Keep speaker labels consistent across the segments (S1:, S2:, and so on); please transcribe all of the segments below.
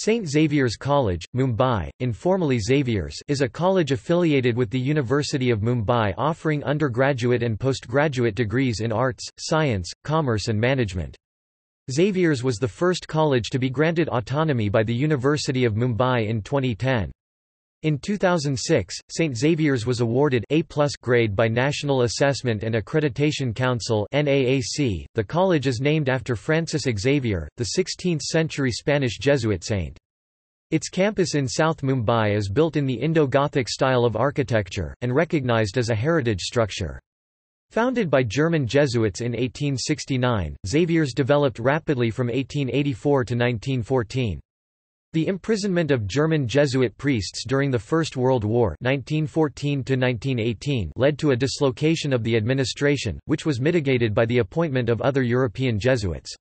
S1: St. Xavier's College, Mumbai, informally Xavier's is a college affiliated with the University of Mumbai offering undergraduate and postgraduate degrees in arts, science, commerce and management. Xavier's was the first college to be granted autonomy by the University of Mumbai in 2010. In 2006, St. Xavier's was awarded A+ grade by National Assessment and Accreditation Council (NAAC). The college is named after Francis Xavier, the 16th-century Spanish Jesuit saint. Its campus in South Mumbai is built in the Indo-Gothic style of architecture and recognized as a heritage structure. Founded by German Jesuits in 1869, Xavier's developed rapidly from 1884 to 1914. The imprisonment of German Jesuit priests during the First World War 1914 led to a dislocation of the administration, which was mitigated by the appointment of other European Jesuits.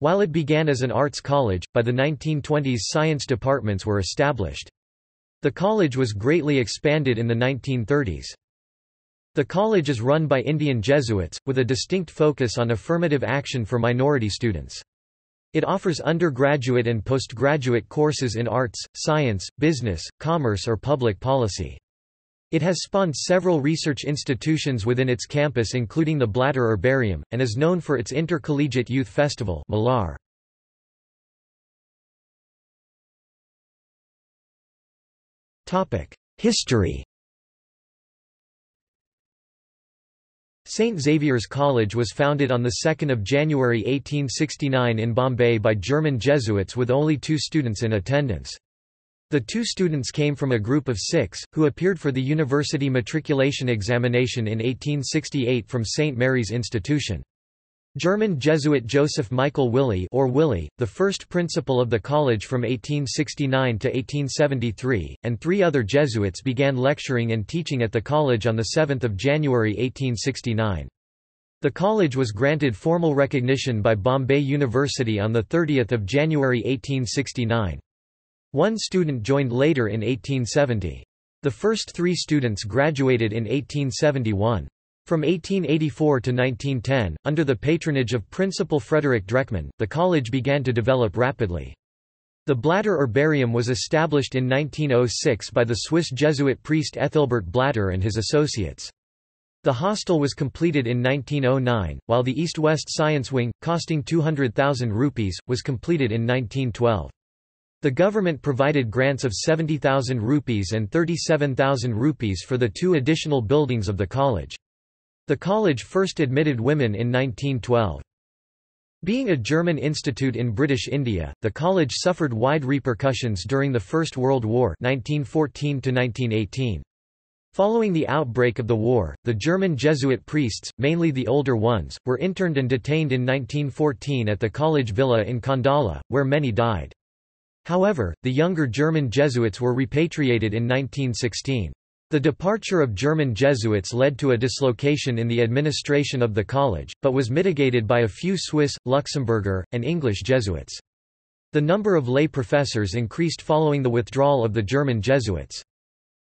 S1: While it began as an arts college, by the 1920s science departments were established. The college was greatly expanded in the 1930s. The college is run by Indian Jesuits, with a distinct focus on affirmative action for minority students. It offers undergraduate and postgraduate courses in arts, science, business, commerce or public policy. It has spawned several research institutions within its campus including the Blatter Herbarium, and is known for its Intercollegiate Youth Festival Malhar. History St. Xavier's College was founded on 2 January 1869 in Bombay by German Jesuits with only two students in attendance. The two students came from a group of six, who appeared for the university matriculation examination in 1868 from St. Mary's Institution. German Jesuit Joseph Michael Willi or Willi, the first principal of the college from 1869 to 1873, and three other Jesuits began lecturing and teaching at the college on 7 January 1869. The college was granted formal recognition by Bombay University on 30 January 1869. One student joined later in 1870. The first three students graduated in 1871. From 1884 to 1910, under the patronage of Principal Frederick Dreckmann, the college began to develop rapidly. The Blatter Herbarium was established in 1906 by the Swiss Jesuit priest Ethelbert Blatter and his associates. The hostel was completed in 1909, while the East-West Science Wing, costing 200,000 rupees, was completed in 1912. The government provided grants of 70,000 rupees and 37,000 rupees for the two additional buildings of the college. The college first admitted women in 1912. Being a German institute in British India, the college suffered wide repercussions during the First World War 1914 -1918. Following the outbreak of the war, the German Jesuit priests, mainly the older ones, were interned and detained in 1914 at the college villa in Khandala, where many died. However, the younger German Jesuits were repatriated in 1916. The departure of German Jesuits led to a dislocation in the administration of the college, but was mitigated by a few Swiss, Luxembourger, and English Jesuits. The number of lay professors increased following the withdrawal of the German Jesuits.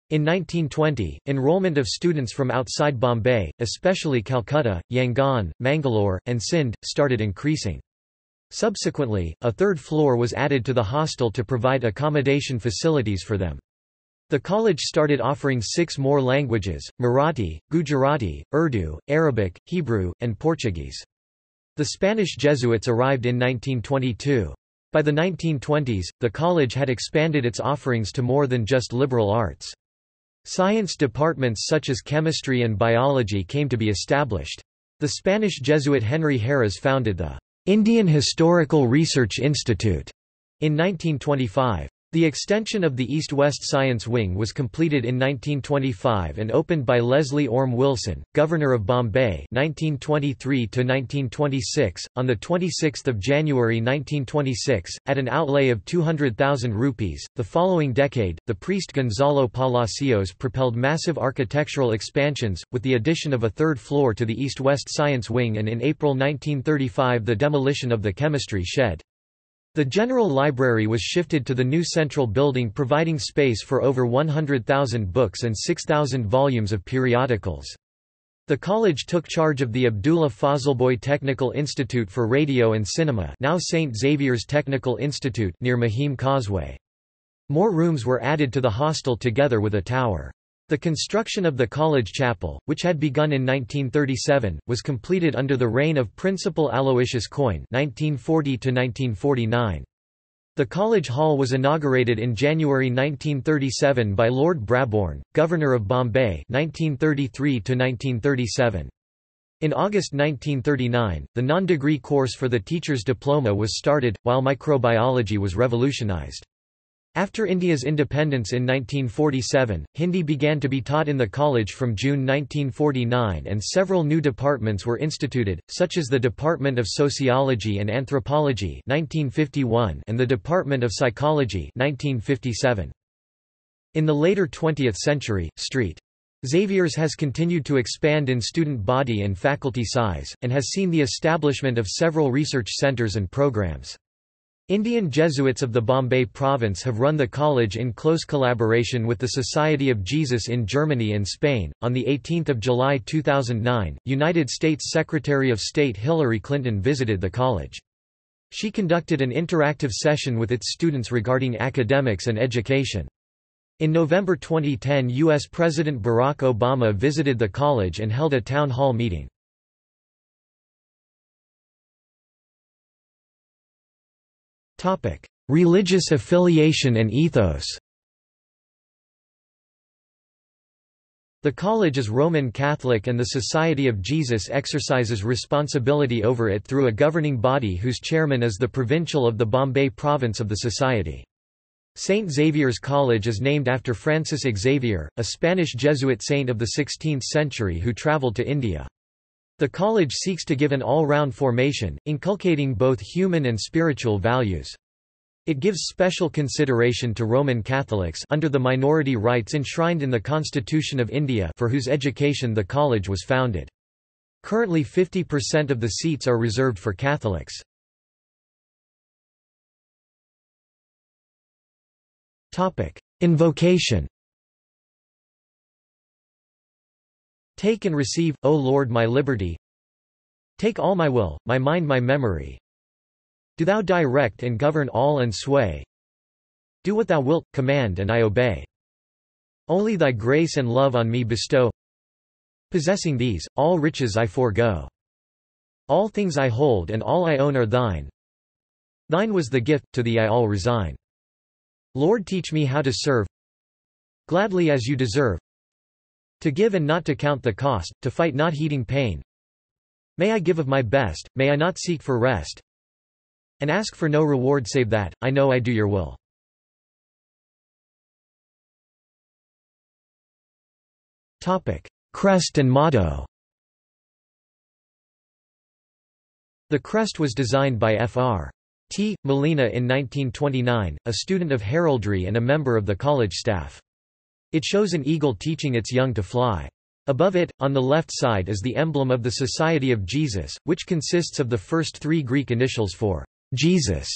S1: In 1920, enrollment of students from outside Bombay, especially Calcutta, Yangon, Mangalore, and Sindh, started increasing. Subsequently, a third floor was added to the hostel to provide accommodation facilities for them. The college started offering six more languages, Marathi, Gujarati, Urdu, Arabic, Hebrew, and Portuguese. The Spanish Jesuits arrived in 1922. By the 1920s, the college had expanded its offerings to more than just liberal arts. Science departments such as chemistry and biology came to be established. The Spanish Jesuit Henry Heras founded the Indian Historical Research Institute in 1925. The extension of the East-West Science Wing was completed in 1925 and opened by Leslie Orme Wilson, Governor of Bombay 1923–1926, on 26 January 1926, at an outlay of 200,000 rupees. The following decade, the priest Gonzalo Palacios propelled massive architectural expansions, with the addition of a third floor to the East-West Science Wing and in April 1935 the demolition of the chemistry shed. The General Library was shifted to the new central building providing space for over 100,000 books and 6,000 volumes of periodicals. The college took charge of the Abdullah Fazlboy Technical Institute for Radio and Cinema now St. Xavier's Technical Institute near Mahim Causeway. More rooms were added to the hostel together with a tower. The construction of the college chapel, which had begun in 1937, was completed under the reign of Principal Aloysius Coyne (1940–1949). The college hall was inaugurated in January 1937 by Lord Brabourne, Governor of Bombay (1933–1937). In August 1939, the non-degree course for the teacher's diploma was started, while microbiology was revolutionized. After India's independence in 1947, Hindi began to be taught in the college from June 1949 and several new departments were instituted, such as the Department of Sociology and Anthropology 1951 and the Department of Psychology 1957. In the later 20th century, St. Xavier's has continued to expand in student body and faculty size, and has seen the establishment of several research centers and programs. Indian Jesuits of the Bombay province have run the college in close collaboration with the Society of Jesus in Germany and Spain. On the 18th of July 2009, United States Secretary of State Hillary Clinton visited the college. She conducted an interactive session with its students regarding academics and education. In November 2010 U.S. President Barack Obama visited the college and held a town hall meeting. Religious affiliation and ethos The college is Roman Catholic and the Society of Jesus exercises responsibility over it through a governing body whose chairman is the provincial of the Bombay province of the society. St. Xavier's College is named after Francis Xavier, a Spanish Jesuit saint of the 16th century who travelled to India. The college seeks to give an all-round formation, inculcating both human and spiritual values. It gives special consideration to Roman Catholics under the minority rights enshrined in the Constitution of India for whose education the college was founded. Currently 50% of the seats are reserved for Catholics. Invocation Take and receive, O Lord my liberty. Take all my will, my mind my memory. Do thou direct and govern all and sway. Do what thou wilt, command and I obey. Only thy grace and love on me bestow. Possessing these, all riches I forego. All things I hold and all I own are thine. Thine was the gift, to thee I all resign. Lord teach me how to serve. Gladly as you deserve to give and not to count the cost, to fight not heeding pain. May I give of my best, may I not seek for rest, and ask for no reward save that, I know I do your will. Topic. Crest and motto The crest was designed by Fr. T. Molina in 1929, a student of heraldry and a member of the college staff. It shows an eagle teaching its young to fly. Above it, on the left side is the emblem of the Society of Jesus, which consists of the first three Greek initials for Jesus,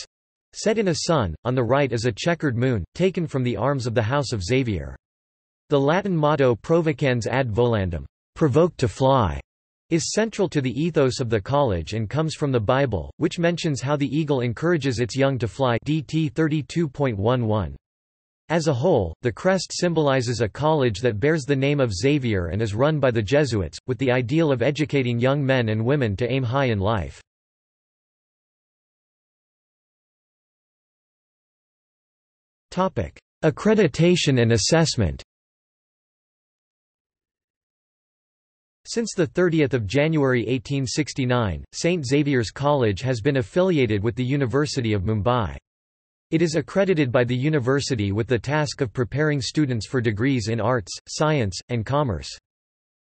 S1: set in a sun, on the right is a checkered moon, taken from the arms of the House of Xavier. The Latin motto Provocans ad volandum, provoked to fly, is central to the ethos of the college and comes from the Bible, which mentions how the eagle encourages its young to fly DT 32.11. As a whole, the crest symbolizes a college that bears the name of Xavier and is run by the Jesuits, with the ideal of educating young men and women to aim high in life. Accreditation and assessment Since 30 January 1869, St. Xavier's College has been affiliated with the University of Mumbai. It is accredited by the university with the task of preparing students for degrees in arts, science, and commerce.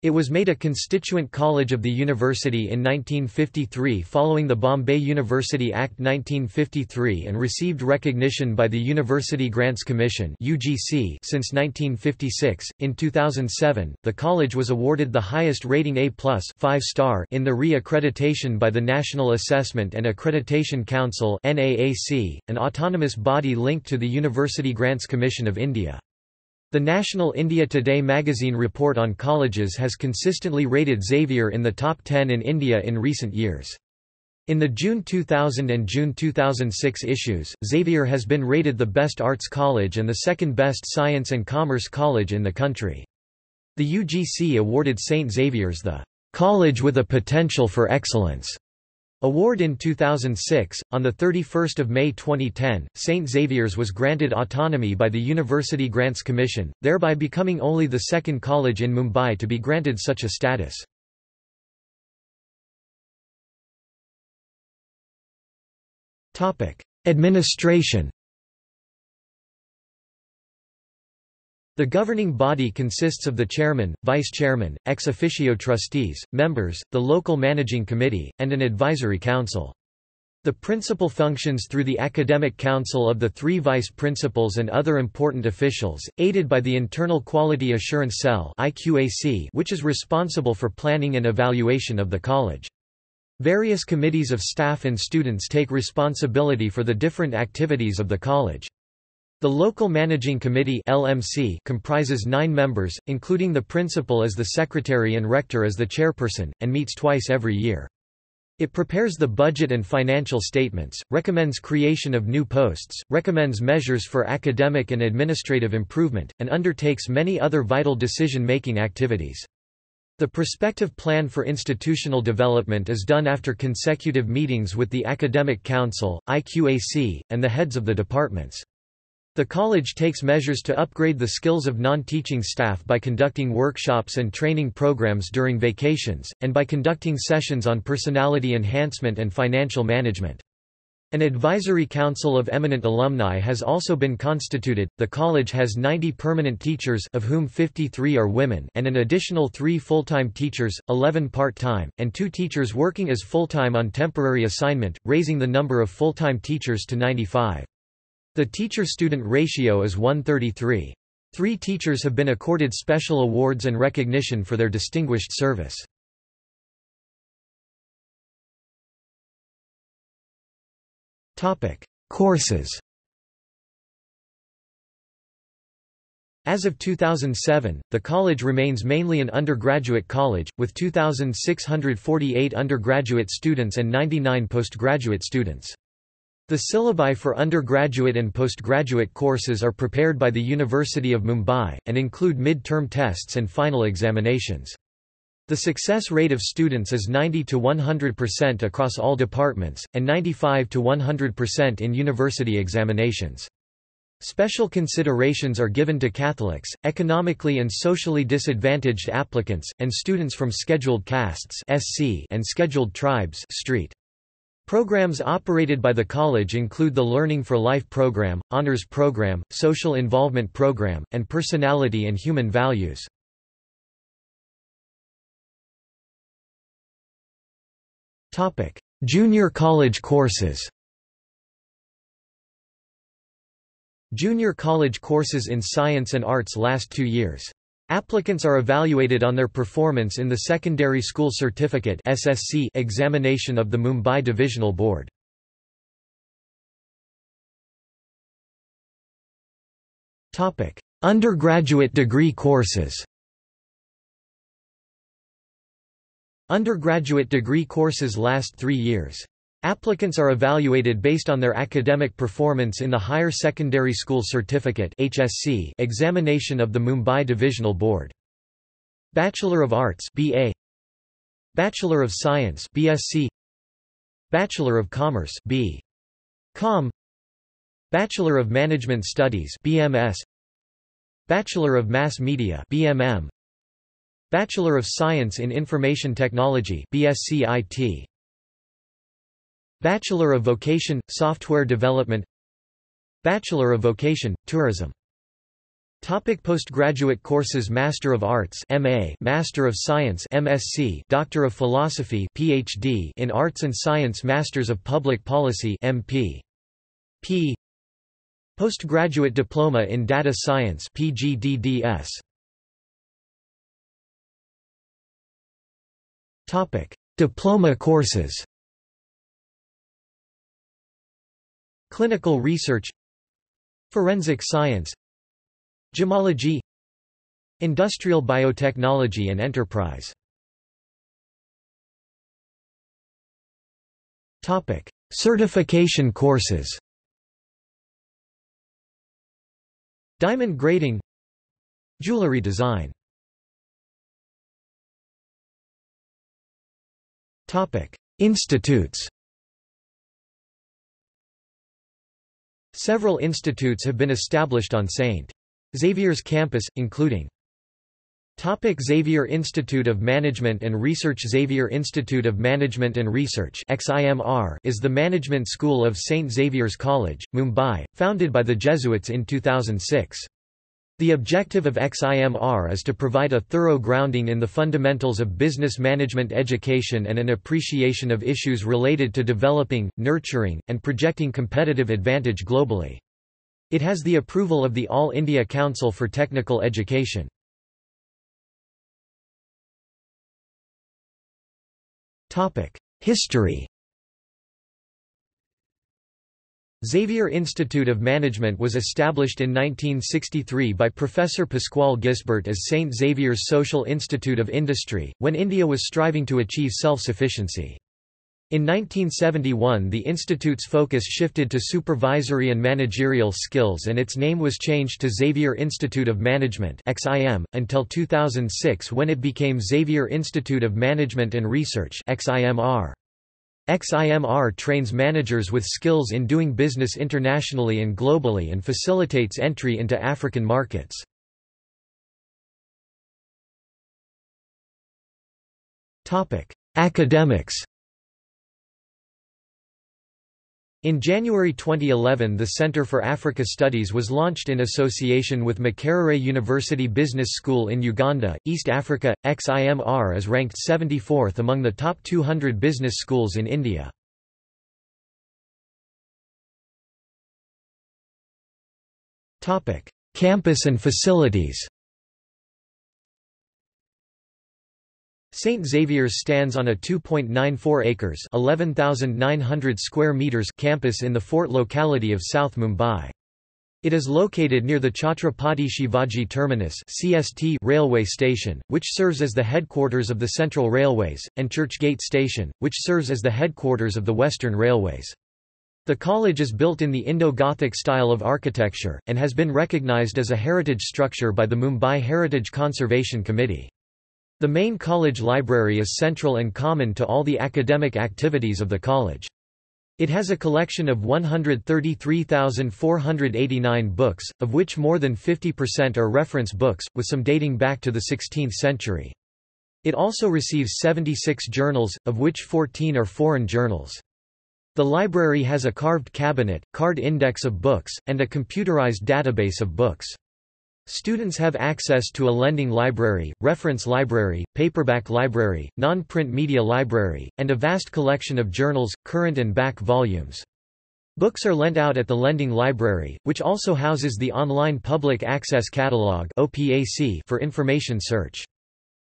S1: It was made a constituent college of the university in 1953 following the Bombay University Act 1953 and received recognition by the University Grants Commission (UGC) since 1956. In 2007, the college was awarded the highest rating A+ 5-star in the re-accreditation by the National Assessment and Accreditation Council (NAAC), an autonomous body linked to the University Grants Commission of India. The National India Today magazine report on colleges has consistently rated Xavier in the top 10 in India in recent years. In the June 2000 and June 2006 issues, Xavier has been rated the best arts college and the second best science and commerce college in the country. The UGC awarded St. Xavier's the College with a Potential for Excellence Award in 2006. On 31 May 2010, St. Xavier's was granted autonomy by the University Grants Commission, thereby becoming only the second college in Mumbai to be granted such a status. Administration The governing body consists of the chairman, vice-chairman, ex officio trustees, members, the local managing committee, and an advisory council. The principal functions through the Academic Council of the three vice principals and other important officials, aided by the Internal Quality Assurance Cell which is responsible for planning and evaluation of the college. Various committees of staff and students take responsibility for the different activities of the college. The local managing committee LMC comprises nine members, including the principal as the secretary and rector as the chairperson, and meets twice every year. It prepares the budget and financial statements, recommends creation of new posts, recommends measures for academic and administrative improvement, and undertakes many other vital decision-making activities. The prospective plan for institutional development is done after consecutive meetings with the Academic Council, IQAC, and the heads of the departments. The college takes measures to upgrade the skills of non-teaching staff by conducting workshops and training programs during vacations, and by conducting sessions on personality enhancement and financial management. An advisory council of eminent alumni has also been constituted. The college has 90 permanent teachers of whom 53 are women and an additional 3 full-time teachers, 11 part-time, and 2 teachers working as full-time on temporary assignment, raising the number of full-time teachers to 95. The teacher-student ratio is 133. Three teachers have been accorded special awards and recognition for their distinguished service. Courses As of 2007, the college remains mainly an undergraduate college, with 2,648 undergraduate students and 99 postgraduate students. The syllabi for undergraduate and postgraduate courses are prepared by the University of Mumbai, and include mid-term tests and final examinations. The success rate of students is 90 to 100% across all departments, and 95 to 100% in university examinations. Special considerations are given to Catholics, economically and socially disadvantaged applicants, and students from scheduled castes and scheduled tribes (Street). Programs operated by the college include the Learning for Life program, Honors program, Social Involvement program, and Personality and Human Values. Topic: Junior college courses Junior college courses in science and arts last two years. Applicants are evaluated on their performance in the Secondary School Certificate (SSC) examination of the Mumbai Divisional Board. Topic: Undergraduate degree courses. Undergraduate degree courses last 3 years. Applicants are evaluated based on their academic performance in the Higher Secondary School Certificate (HSC) examination of the Mumbai Divisional Board. Bachelor of Arts (BA), Bachelor of Science (BSc), Bachelor of Commerce (B. Com), Bachelor of Management Studies (BMS), Bachelor of Mass Media (BMM), Bachelor of Science in Information Technology (BSc IT). Bachelor of Vocation, Software Development Bachelor of Vocation, Tourism Topic postgraduate courses Master of Arts MA Master of Science MSc Doctor of Philosophy PhD in Arts and Science Masters of Public Policy MP P. Postgraduate Diploma in Data Science PGDDS Topic. Diploma courses Clinical research Forensic science Gemology Industrial biotechnology and enterprise. Topic: Certification courses. Diamond grading Jewelry design. Topic: Institutes Several institutes have been established on St. Xavier's campus, including Topic Xavier Institute of Management and Research Xavier Institute of Management and Research XIMR is the management school of St. Xavier's College, Mumbai, founded by the Jesuits in 2006. The objective of XIMR is to provide a thorough grounding in the fundamentals of business management education and an appreciation of issues related to developing, nurturing, and projecting competitive advantage globally. It has the approval of the All India Council for Technical Education. History Xavier Institute of Management was established in 1963 by Professor Pascual Gisbert as St. Xavier's Social Institute of Industry, when India was striving to achieve self-sufficiency. In 1971 the institute's focus shifted to supervisory and managerial skills and its name was changed to Xavier Institute of Management XIM, until 2006 when it became Xavier Institute of Management and Research XIMR. XIMR trains managers with skills in doing business internationally and globally and facilitates entry into African markets. Academics In January 2011 the Center for Africa Studies was launched in association with Makerere University Business School in Uganda, East Africa. XIMR is ranked 74th among the top 200 business schools in India. Campus and facilities St. Xavier's stands on a 2.94 acres 11,900 square meters campus in the fort locality of South Mumbai. It is located near the Chhatrapati Shivaji Terminus CST railway station, which serves as the headquarters of the Central Railways, and Churchgate Station, which serves as the headquarters of the Western Railways. The college is built in the Indo-Gothic style of architecture, and has been recognized as a heritage structure by the Mumbai Heritage Conservation Committee. The main college library is central and common to all the academic activities of the college. It has a collection of 133,489 books, of which more than 50% are reference books, with some dating back to the 16th century. It also receives 76 journals, of which 14 are foreign journals. The library has a carved cabinet, card index of books, and a computerized database of books. Students have access to a lending library, reference library, paperback library, non-print media library, and a vast collection of journals, current and back volumes. Books are lent out at the lending library, which also houses the online Public Access Catalog for information search.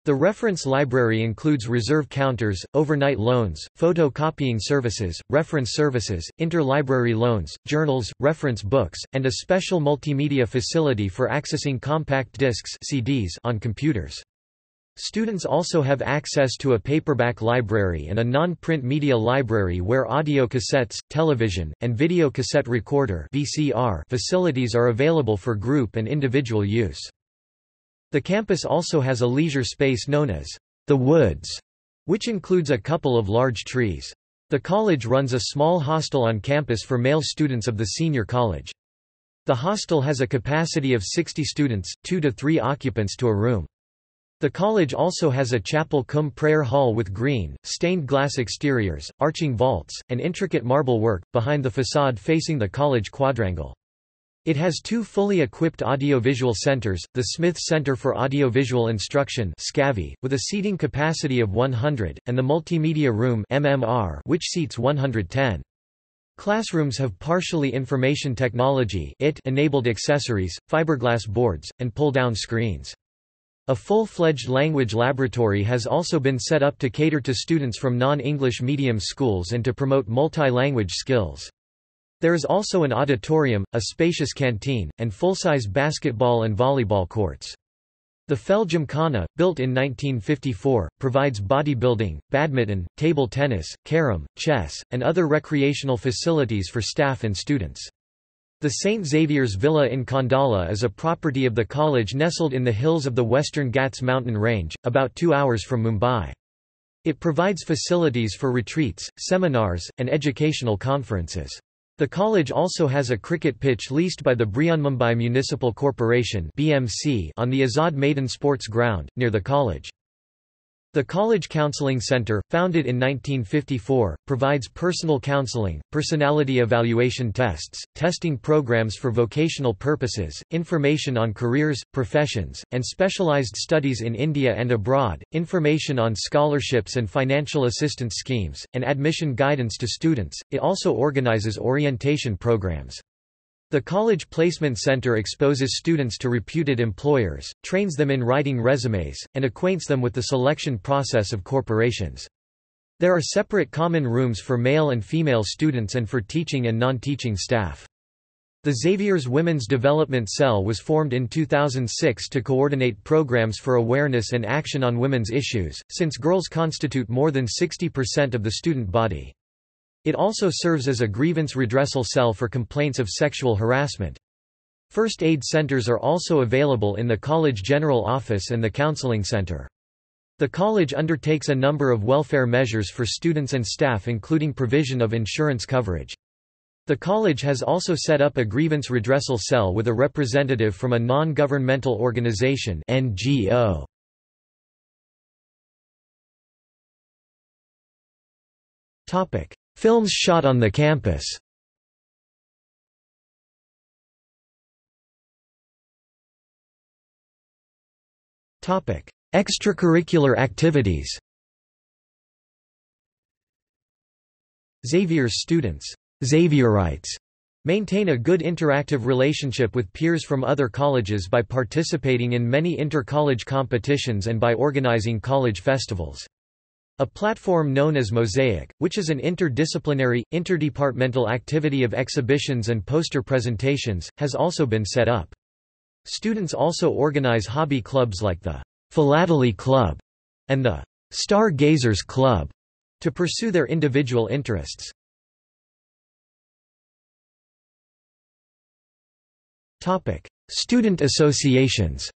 S1: The reference library includes reserve counters, overnight loans, photocopying services, reference services, interlibrary loans, journals, reference books, and a special multimedia facility for accessing compact discs CDs on computers. Students also have access to a paperback library and a non-print media library where audio cassettes, television, and video cassette recorder VCR facilities are available for group and individual use. The campus also has a leisure space known as the Woods, which includes a couple of large trees. The college runs a small hostel on campus for male students of the senior college. The hostel has a capacity of 60 students, 2 to 3 occupants to a room. The college also has a chapel cum prayer hall with green, stained glass exteriors, arching vaults, and intricate marble work, behind the facade facing the college quadrangle. It has two fully equipped audiovisual centers, the Smith Center for Audiovisual Instruction SCAVI, with a seating capacity of 100, and the Multimedia Room MMR, which seats 110. Classrooms have partially information technology enabled accessories, fiberglass boards, and pull-down screens. A full-fledged language laboratory has also been set up to cater to students from non-English medium schools and to promote multi-language skills. There is also an auditorium, a spacious canteen, and full-size basketball and volleyball courts. The Fell Gymkhana, built in 1954, provides bodybuilding, badminton, table tennis, carom, chess, and other recreational facilities for staff and students. The St. Xavier's Villa in Khandala is a property of the college nestled in the hills of the Western Ghats mountain range, about two hours from Mumbai. It provides facilities for retreats, seminars, and educational conferences. The college also has a cricket pitch leased by the Brihanmumbai Municipal Corporation on the Azad Maidan Sports Ground near the college. The College Counseling Center, founded in 1954, provides personal counseling, personality evaluation tests, testing programs for vocational purposes, information on careers, professions, and specialized studies in India and abroad, information on scholarships and financial assistance schemes, and admission guidance to students. It also organizes orientation programs. The College Placement Center exposes students to reputed employers, trains them in writing resumes, and acquaints them with the selection process of corporations. There are separate common rooms for male and female students and for teaching and non-teaching staff. The Xavier's Women's Development Cell was formed in 2006 to coordinate programs for awareness and action on women's issues, since girls constitute more than 60% of the student body. It also serves as a grievance redressal cell for complaints of sexual harassment. First aid centers are also available in the college general office and the counseling center. The college undertakes a number of welfare measures for students and staff including provision of insurance coverage. The college has also set up a grievance redressal cell with a representative from a non-governmental organization NGO. Topic: Films shot on the campus. Extracurricular activities. Xavier's students. Xavierites. Maintain a good interactive relationship with peers from other colleges by participating in many inter-college competitions and by organizing college festivals. A platform known as Mosaic, which is an interdisciplinary, interdepartmental activity of exhibitions and poster presentations, has also been set up. Students also organize hobby clubs like the Philately Club and the Stargazers Club to pursue their individual interests. Student associations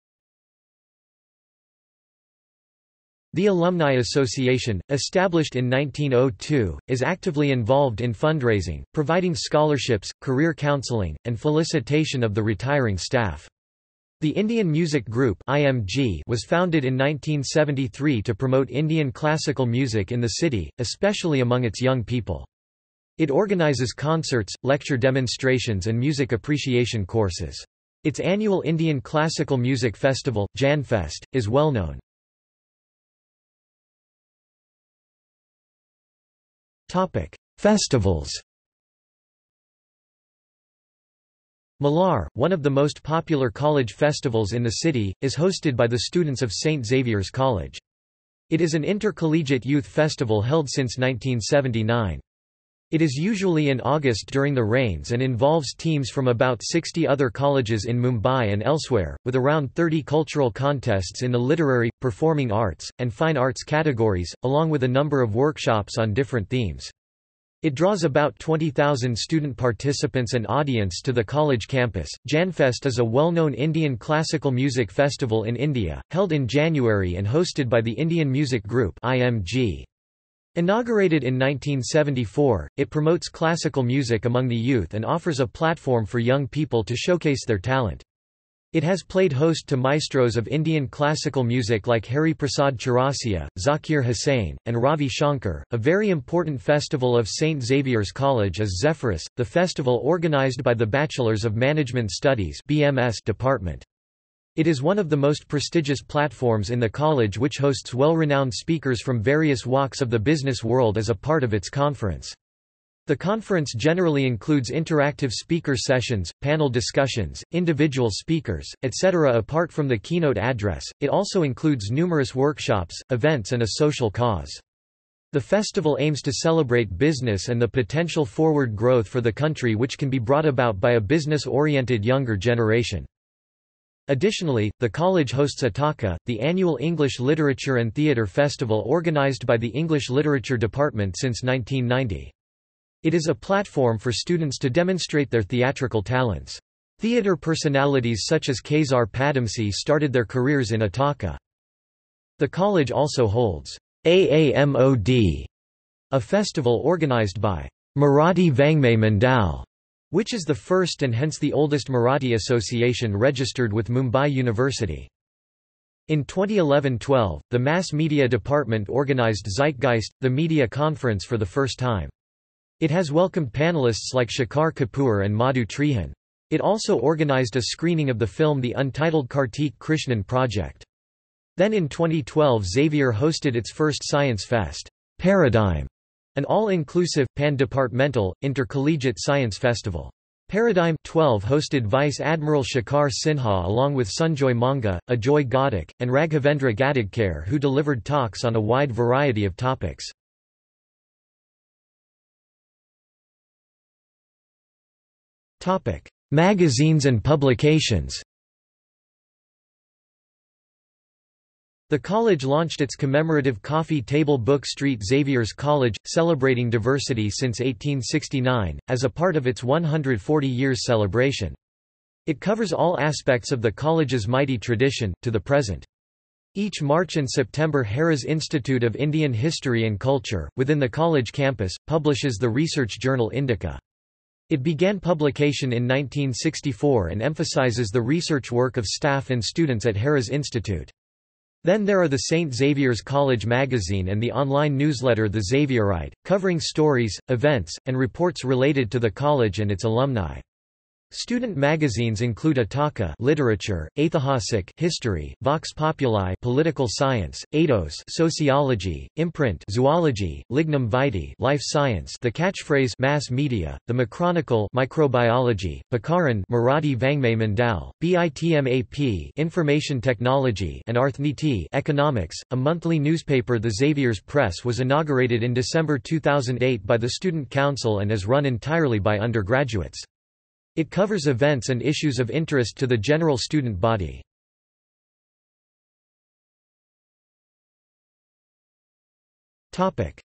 S1: The Alumni Association, established in 1902, is actively involved in fundraising, providing scholarships, career counseling, and felicitation of the retiring staff. The Indian Music Group IMG was founded in 1973 to promote Indian classical music in the city, especially among its young people. It organizes concerts, lecture demonstrations and music appreciation courses. Its annual Indian Classical Music Festival, Janfest, is well known. Festivals Malhar, one of the most popular college festivals in the city, is hosted by the students of St. Xavier's College. It is an intercollegiate youth festival held since 1979. It is usually in August during the rains and involves teams from about 60 other colleges in Mumbai and elsewhere, with around 30 cultural contests in the literary, performing arts, and fine arts categories, along with a number of workshops on different themes. It draws about 20,000 student participants and audience to the college campus. Janfest is a well-known Indian classical music festival in India, held in January and hosted by the Indian Music Group (IMG). Inaugurated in 1974, it promotes classical music among the youth and offers a platform for young people to showcase their talent. It has played host to maestros of Indian classical music like Hari Prasad Chaurasia, Zakir Hussain, and Ravi Shankar. A very important festival of St. Xavier's College is Zephyrus, the festival organized by the Bachelors of Management Studies (BMS) department. It is one of the most prestigious platforms in the college which hosts well-renowned speakers from various walks of the business world as a part of its conference. The conference generally includes interactive speaker sessions, panel discussions, individual speakers, etc. Apart from the keynote address, it also includes numerous workshops, events and a social cause. The festival aims to celebrate business and the potential forward growth for the country which can be brought about by a business-oriented younger generation. Additionally, the college hosts Ataka, the annual English Literature and Theatre Festival organized by the English Literature Department since 1990. It is a platform for students to demonstrate their theatrical talents. Theatre personalities such as Quasar Padamsee started their careers in Ataka. The college also holds AAMOD, a festival organized by Marathi Vangmay Mandal, which is the first and hence the oldest Marathi association registered with Mumbai University. In 2011–12, the Mass Media Department organized Zeitgeist, the media conference for the first time. It has welcomed panelists like Shekhar Kapur and Madhu Trehan. It also organized a screening of the film The Untitled Kartik Krishnan Project. Then in 2012 Xavier hosted its first Science Fest, Paradigm, an all-inclusive, pan-departmental, intercollegiate science festival. Paradigm 12 hosted Vice Admiral Shekhar Sinha along with Sunjoy Monga, Ajoy Ghatak, and Raghavendra Gadagkar who delivered talks on a wide variety of topics. Magazines and publications The college launched its commemorative coffee table book Street Xavier's College, celebrating diversity since 1869, as a part of its 140 years celebration. It covers all aspects of the college's mighty tradition, to the present. Each March and September Heras Institute of Indian History and Culture, within the college campus, publishes the research journal Indica. It began publication in 1964 and emphasizes the research work of staff and students at Heras Institute. Then there are the St. Xavier's College magazine and the online newsletter The Xavierite, covering stories, events, and reports related to the college and its alumni. Student magazines include Ataka literature, Aithahasik history, Vox Populi political science, Aetos sociology, Imprint zoology, Lignum Vitae life science, the catchphrase mass media, the Machronicle microbiology, Pakaran Marathi Vangmay Mandal, BITMAP information technology, and Arthniti economics. A monthly newspaper, the Xavier's Press, was inaugurated in December 2008 by the Student Council and is run entirely by undergraduates. It covers events and issues of interest to the general student body.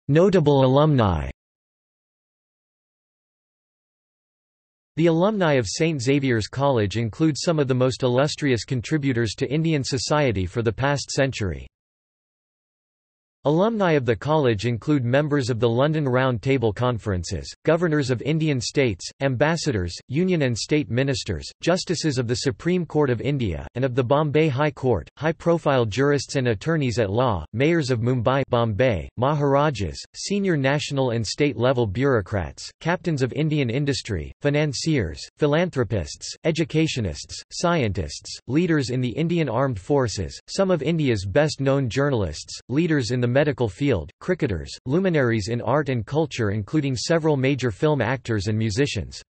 S1: Notable alumni The alumni of St. Xavier's College include some of the most illustrious contributors to Indian society for the past century. Alumni of the college include members of the London Round Table Conferences, governors of Indian states, ambassadors, union and state ministers, justices of the Supreme Court of India, and of the Bombay High Court, high-profile jurists and attorneys at law, mayors of Mumbai Bombay, Maharajas, senior national and state-level bureaucrats, captains of Indian industry, financiers, philanthropists, educationists, scientists, leaders in the Indian Armed Forces, some of India's best-known journalists, leaders in the medical field, cricketers, luminaries in art and culture including several major film actors and musicians.